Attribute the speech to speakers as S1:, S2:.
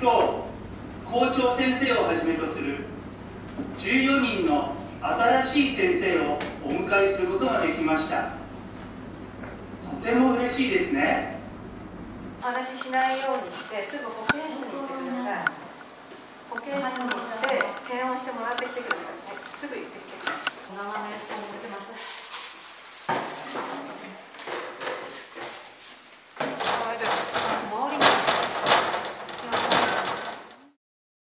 S1: 今日校長先生をはじめとする14人の新しい先生をお迎えすることができました。とても嬉しいですね。
S2: お話ししないようにしてすぐ保健室に行ってください。保健室に行って検温してもらってきてください。ねすぐ行ってきてください。